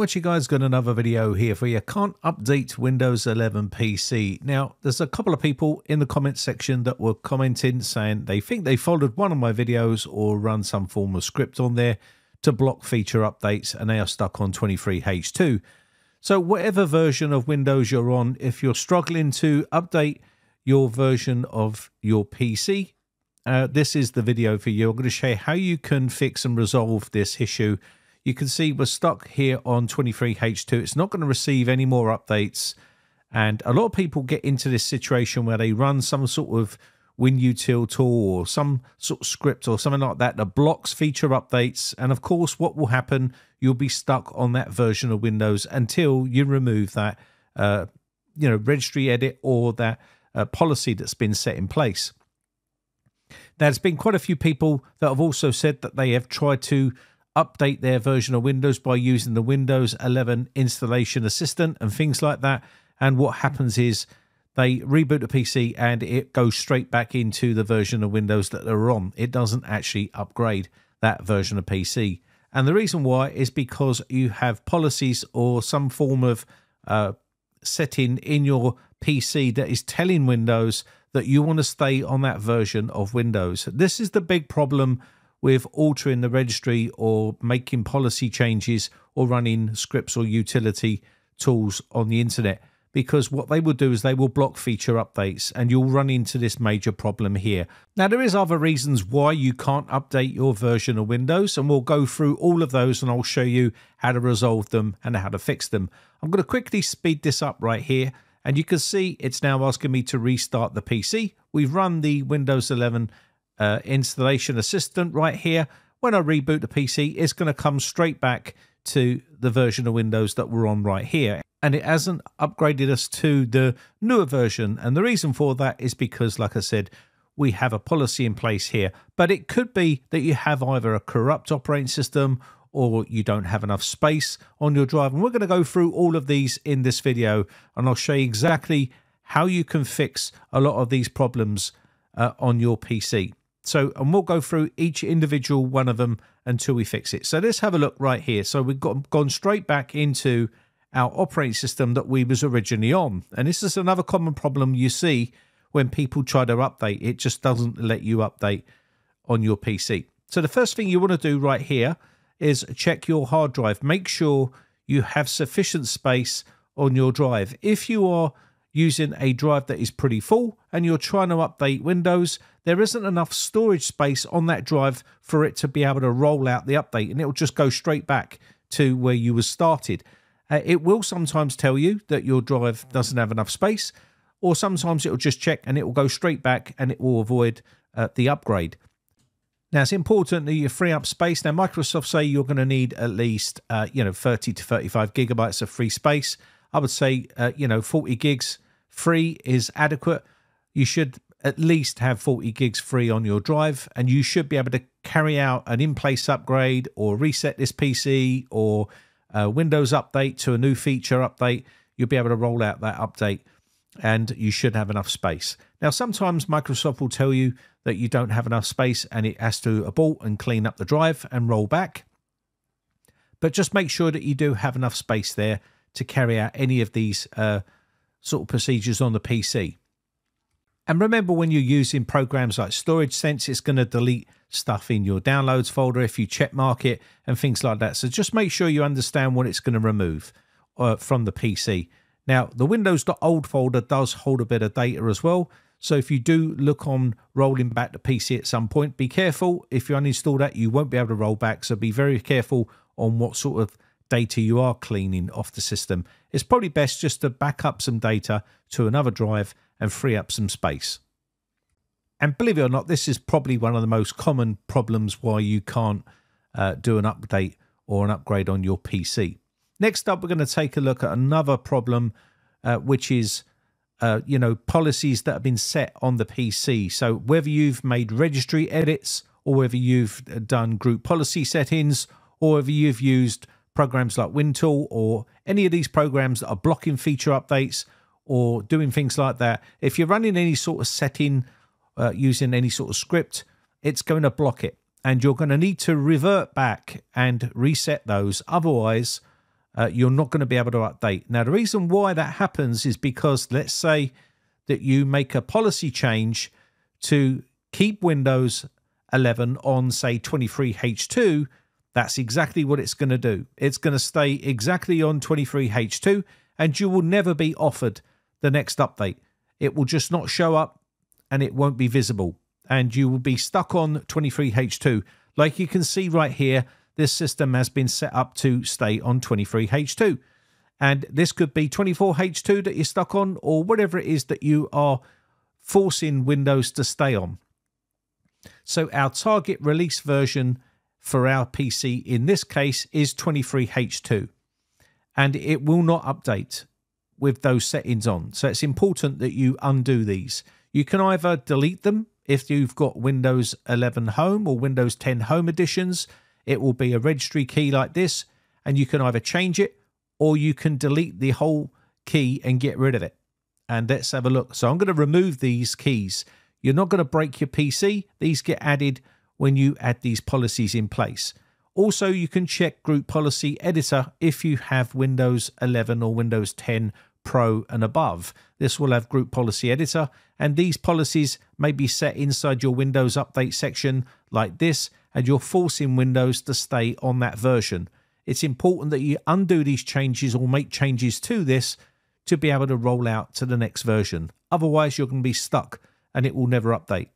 What you guys got another video here for you. Can't update Windows 11 PC. Now, there's a couple of people in the comment section that were commenting saying they think they followed one of my videos or run some form of script on there to block feature updates and they are stuck on 23H2. So whatever version of Windows you're on, if you're struggling to update your version of your PC, uh, this is the video for you. I'm going to show you how you can fix and resolve this issue. You can see we're stuck here on 23H2. It's not going to receive any more updates. And a lot of people get into this situation where they run some sort of WinUtil tool or some sort of script or something like that that blocks feature updates. And of course, what will happen? You'll be stuck on that version of Windows until you remove that, uh, you know, registry edit or that uh, policy that's been set in place. There's been quite a few people that have also said that they have tried to update their version of Windows by using the Windows 11 installation assistant and things like that. And what happens is they reboot the PC and it goes straight back into the version of Windows that they're on. It doesn't actually upgrade that version of PC. And the reason why is because you have policies or some form of uh, setting in your PC that is telling Windows that you want to stay on that version of Windows. This is the big problem with altering the registry or making policy changes or running scripts or utility tools on the internet because what they will do is they will block feature updates and you'll run into this major problem here. Now there is other reasons why you can't update your version of Windows and we'll go through all of those and I'll show you how to resolve them and how to fix them. I'm going to quickly speed this up right here and you can see it's now asking me to restart the PC. We've run the Windows 11 uh, installation assistant right here. When I reboot the PC, it's going to come straight back to the version of Windows that we're on right here. And it hasn't upgraded us to the newer version. And the reason for that is because, like I said, we have a policy in place here. But it could be that you have either a corrupt operating system or you don't have enough space on your drive. And we're going to go through all of these in this video and I'll show you exactly how you can fix a lot of these problems uh, on your PC. So, and we'll go through each individual one of them until we fix it. So let's have a look right here. So we've got gone straight back into our operating system that we was originally on. And this is another common problem you see when people try to update. It just doesn't let you update on your PC. So the first thing you want to do right here is check your hard drive. Make sure you have sufficient space on your drive. If you are using a drive that is pretty full and you're trying to update Windows, there isn't enough storage space on that drive for it to be able to roll out the update and it'll just go straight back to where you were started. Uh, it will sometimes tell you that your drive doesn't have enough space, or sometimes it'll just check and it will go straight back and it will avoid uh, the upgrade. Now it's important that you free up space. Now Microsoft say you're going to need at least uh, you know 30 to 35 gigabytes of free space. I would say uh, you know 40 gigs free is adequate. You should at least have 40 gigs free on your drive, and you should be able to carry out an in-place upgrade or reset this PC or a Windows update to a new feature update. You'll be able to roll out that update and you should have enough space. Now, sometimes Microsoft will tell you that you don't have enough space and it has to abort and clean up the drive and roll back. But just make sure that you do have enough space there to carry out any of these uh, sort of procedures on the PC. And remember, when you're using programs like Storage Sense, it's going to delete stuff in your downloads folder if you check mark it and things like that. So just make sure you understand what it's going to remove uh, from the PC. Now, the Windows.old folder does hold a bit of data as well. So if you do look on rolling back the PC at some point, be careful. If you uninstall that, you won't be able to roll back. So be very careful on what sort of data you are cleaning off the system. It's probably best just to back up some data to another drive and free up some space. And believe it or not, this is probably one of the most common problems why you can't uh, do an update or an upgrade on your PC. Next up, we're going to take a look at another problem, uh, which is, uh, you know, policies that have been set on the PC. So whether you've made registry edits or whether you've done group policy settings or whether you've used programs like WinTool or any of these programs that are blocking feature updates or doing things like that, if you're running any sort of setting uh, using any sort of script, it's going to block it. And you're going to need to revert back and reset those. Otherwise, uh, you're not going to be able to update. Now, the reason why that happens is because let's say that you make a policy change to keep Windows 11 on, say, 23H2. That's exactly what it's going to do. It's going to stay exactly on 23H2, and you will never be offered the next update. It will just not show up and it won't be visible. And you will be stuck on 23H2. Like you can see right here, this system has been set up to stay on 23H2. And this could be 24H2 that you're stuck on, or whatever it is that you are forcing Windows to stay on. So our target release version for our PC in this case is 23H2 and it will not update with those settings on. So it's important that you undo these. You can either delete them if you've got Windows 11 Home or Windows 10 Home editions. It will be a registry key like this, and you can either change it or you can delete the whole key and get rid of it. And let's have a look. So I'm going to remove these keys. You're not going to break your PC. These get added when you add these policies in place. Also, you can check Group Policy Editor if you have Windows 11 or Windows 10 Pro and above. This will have Group Policy Editor, and these policies may be set inside your Windows Update section like this, and you're forcing Windows to stay on that version. It's important that you undo these changes or make changes to this to be able to roll out to the next version. Otherwise, you're going to be stuck and it will never update.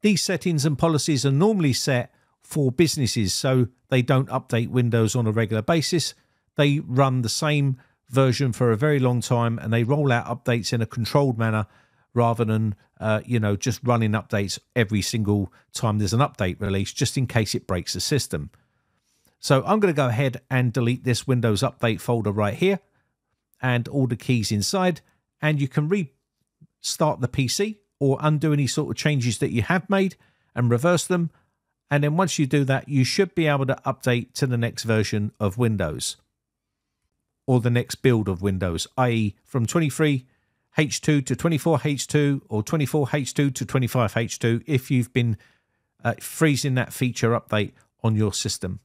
These settings and policies are normally set for businesses so they don't update Windows on a regular basis. They run the same version for a very long time and they roll out updates in a controlled manner rather than uh, you know just running updates every single time there's an update release just in case it breaks the system. So I'm going to go ahead and delete this Windows Update folder right here and all the keys inside and you can restart the PC or undo any sort of changes that you have made and reverse them. And then once you do that, you should be able to update to the next version of Windows or the next build of Windows, i.e., from 23H2 to 24H2 or 24H2 to 25H2 if you've been uh, freezing that feature update on your system.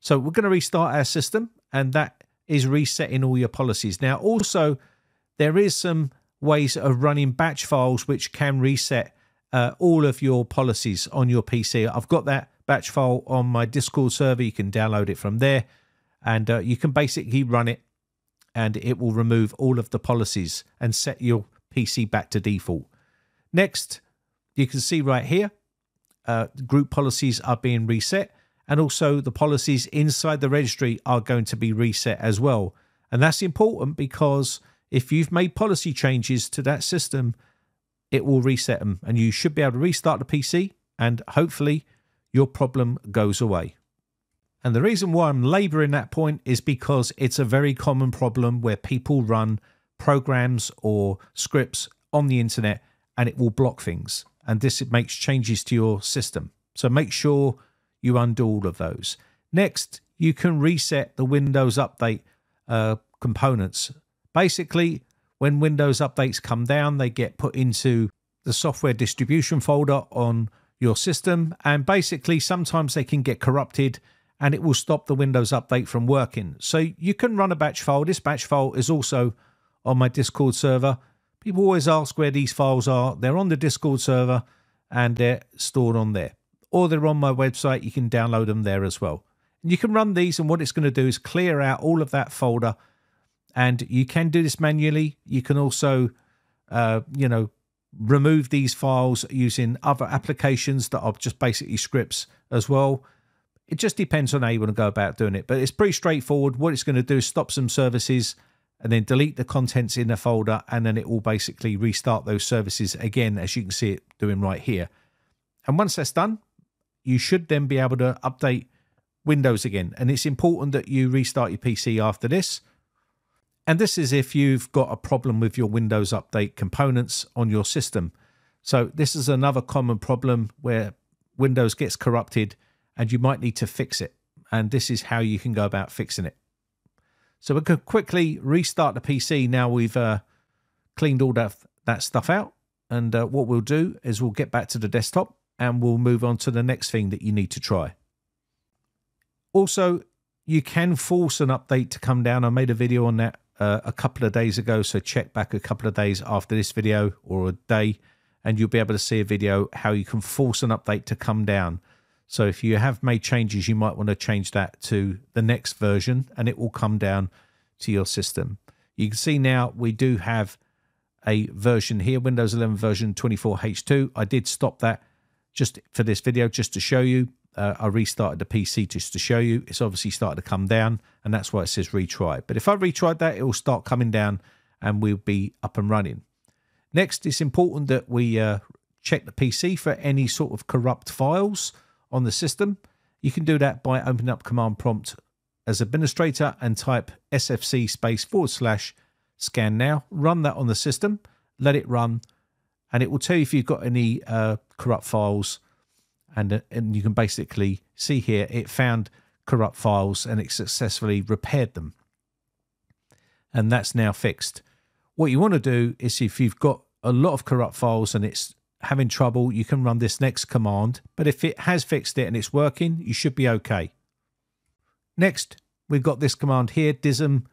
So we're going to restart our system, and that is resetting all your policies. Now, also, there is some ways of running batch files which can reset uh, all of your policies on your PC. I've got that batch file on my Discord server. You can download it from there and uh, you can basically run it and it will remove all of the policies and set your PC back to default. Next, you can see right here, uh, group policies are being reset and also the policies inside the registry are going to be reset as well. And that's important because if you've made policy changes to that system, it will reset them and you should be able to restart the PC and hopefully your problem goes away. And the reason why I'm laboring that point is because it's a very common problem where people run programs or scripts on the internet and it will block things. And this it makes changes to your system. So make sure you undo all of those. Next, you can reset the Windows Update uh, components Basically, when Windows updates come down, they get put into the software distribution folder on your system. And basically, sometimes they can get corrupted and it will stop the Windows update from working. So you can run a batch file. This batch file is also on my Discord server. People always ask where these files are. They're on the Discord server and they're stored on there. Or they're on my website. You can download them there as well. And you can run these, and what it's going to do is clear out all of that folder and you can do this manually. You can also, uh, you know, remove these files using other applications that are just basically scripts as well. It just depends on how you want to go about doing it, but it's pretty straightforward. What it's going to do is stop some services and then delete the contents in the folder, and then it will basically restart those services again, as you can see it doing right here. And once that's done, you should then be able to update Windows again. And it's important that you restart your PC after this and this is if you've got a problem with your Windows Update components on your system. So this is another common problem where Windows gets corrupted and you might need to fix it. And this is how you can go about fixing it. So we can quickly restart the PC now we've uh, cleaned all that, that stuff out. And uh, what we'll do is we'll get back to the desktop and we'll move on to the next thing that you need to try. Also, you can force an update to come down. I made a video on that uh, a couple of days ago, so check back a couple of days after this video or a day, and you'll be able to see a video how you can force an update to come down. So if you have made changes, you might want to change that to the next version, and it will come down to your system. You can see now we do have a version here, Windows 11 version 24H2. I did stop that just for this video, just to show you. Uh, I restarted the PC just to show you. It's obviously started to come down, and that's why it says retry. But if I retried that, it will start coming down, and we'll be up and running. Next, it's important that we uh, check the PC for any sort of corrupt files on the system. You can do that by opening up command prompt as administrator and type sfc space forward slash scan now. Run that on the system, let it run, and it will tell you if you've got any uh, corrupt files. And, uh, and you can basically see here it found corrupt files and it successfully repaired them. And that's now fixed. What you want to do is if you've got a lot of corrupt files and it's having trouble, you can run this next command. But if it has fixed it and it's working, you should be okay. Next, we've got this command here, dism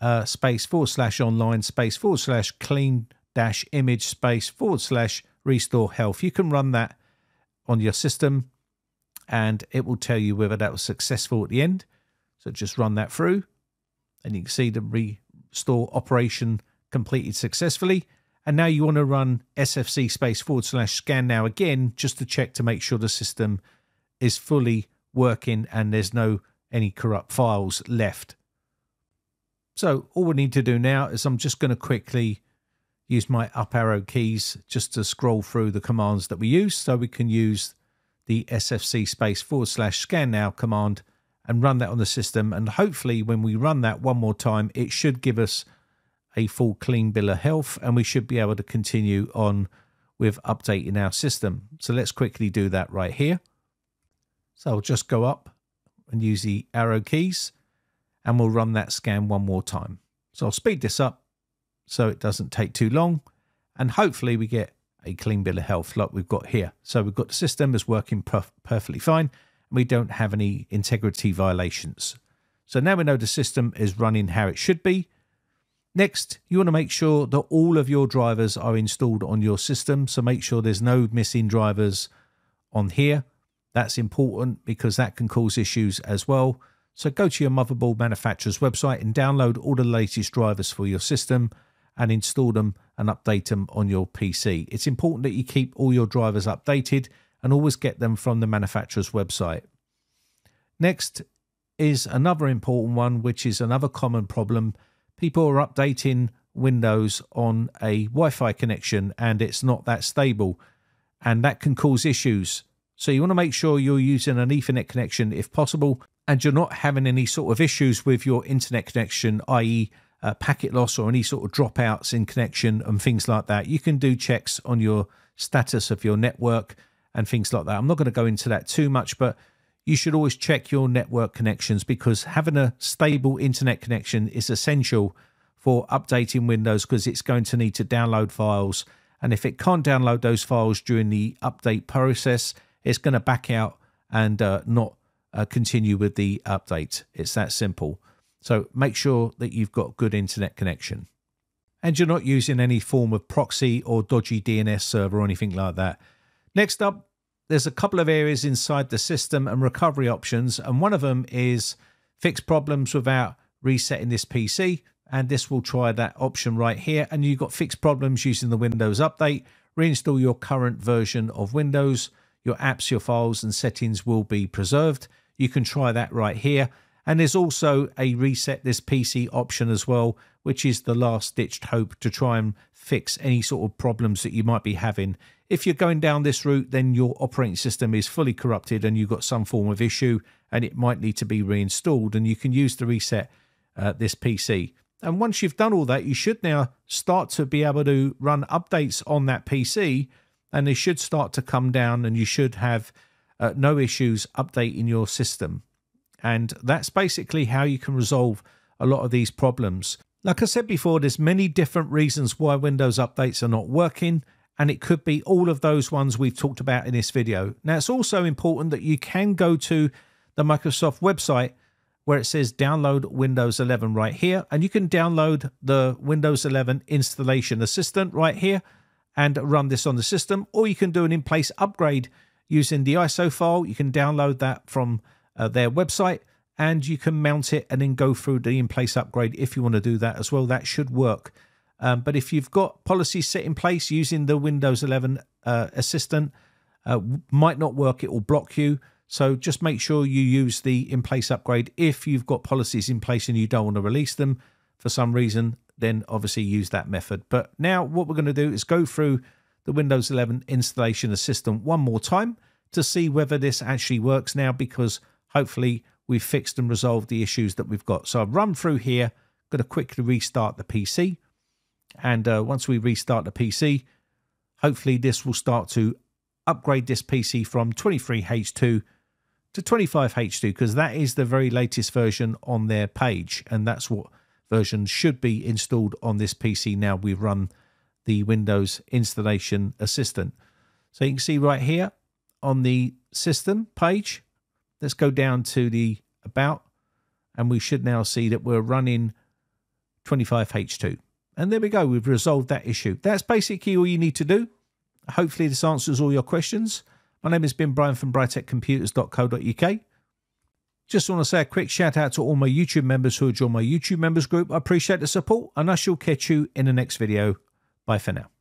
uh, space forward slash online space forward slash clean dash image space forward slash restore health. You can run that on your system and it will tell you whether that was successful at the end. So just run that through and you can see the restore operation completed successfully. And now you want to run sfc space forward slash scan now again, just to check to make sure the system is fully working and there's no any corrupt files left. So all we need to do now is I'm just going to quickly use my up arrow keys just to scroll through the commands that we use so we can use the sfc space forward slash scan now command and run that on the system and hopefully when we run that one more time it should give us a full clean bill of health and we should be able to continue on with updating our system. So let's quickly do that right here. So I'll just go up and use the arrow keys and we'll run that scan one more time. So I'll speed this up so it doesn't take too long and hopefully we get a clean bill of health like we've got here. So we've got the system is working perf perfectly fine and we don't have any integrity violations. So now we know the system is running how it should be Next, you want to make sure that all of your drivers are installed on your system. So make sure there's no missing drivers on here. That's important because that can cause issues as well. So go to your motherboard manufacturer's website and download all the latest drivers for your system and install them and update them on your PC. It's important that you keep all your drivers updated and always get them from the manufacturer's website. Next is another important one, which is another common problem people are updating Windows on a Wi Fi connection and it's not that stable, and that can cause issues. So, you want to make sure you're using an Ethernet connection if possible, and you're not having any sort of issues with your internet connection, i.e., uh, packet loss or any sort of dropouts in connection and things like that. You can do checks on your status of your network and things like that. I'm not going to go into that too much, but you should always check your network connections because having a stable internet connection is essential for updating Windows because it's going to need to download files. And if it can't download those files during the update process, it's going to back out and uh, not uh, continue with the update. It's that simple. So make sure that you've got good internet connection. And you're not using any form of proxy or dodgy DNS server or anything like that. Next up, there's a couple of areas inside the system and recovery options, and one of them is fix problems without resetting this PC. And this will try that option right here. And you've got fixed problems using the Windows Update. Reinstall your current version of Windows. Your apps, your files, and settings will be preserved. You can try that right here. And there's also a reset this PC option as well, which is the last ditched hope to try and fix any sort of problems that you might be having if you're going down this route, then your operating system is fully corrupted and you've got some form of issue and it might need to be reinstalled. And you can use the reset uh, this PC. And once you've done all that, you should now start to be able to run updates on that PC and they should start to come down and you should have uh, no issues updating your system. And that's basically how you can resolve a lot of these problems. Like I said before, there's many different reasons why Windows updates are not working and it could be all of those ones we've talked about in this video. Now, it's also important that you can go to the Microsoft website where it says download Windows 11 right here. And you can download the Windows 11 installation assistant right here and run this on the system. Or you can do an in-place upgrade using the ISO file. You can download that from uh, their website and you can mount it and then go through the in-place upgrade if you want to do that as well. That should work. Um, but if you've got policies set in place using the Windows 11 uh, assistant, uh, might not work. It will block you. So just make sure you use the in place upgrade. If you've got policies in place and you don't want to release them for some reason, then obviously use that method. But now what we're going to do is go through the Windows 11 installation assistant one more time to see whether this actually works now because hopefully we've fixed and resolved the issues that we've got. So I've run through here, going to quickly restart the PC. And uh, once we restart the PC, hopefully this will start to upgrade this PC from 23H2 to 25H2 because that is the very latest version on their page and that's what version should be installed on this PC now we've run the Windows installation assistant. So you can see right here on the system page, let's go down to the about and we should now see that we're running 25H2. And there we go, we've resolved that issue. That's basically all you need to do. Hopefully this answers all your questions. My name has been Brian from briteccomputers.co.uk. Just want to say a quick shout out to all my YouTube members who have joined my YouTube members group. I appreciate the support and I shall catch you in the next video. Bye for now.